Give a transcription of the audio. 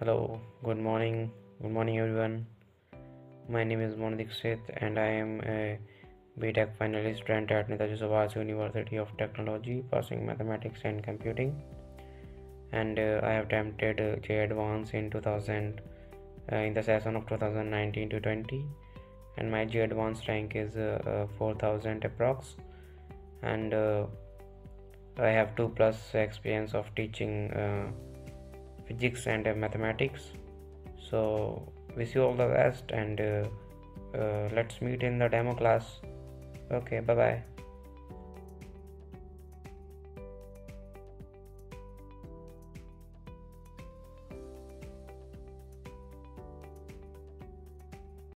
Hello, good morning, good morning everyone. My name is Monu Dixit and I am a BTech finalist student at Netaji Subhas University of Technology, passing mathematics and computing. And uh, I have attempted uh, JEE Advance in 2000 uh, in the session of 2019 to 20, and my JEE Advance rank is uh, uh, 4000 approx. And I have two plus experience of teaching physics and uh, mathematics. So wish you all the best and uh, uh, let's meet in the demo class. Okay, bye bye.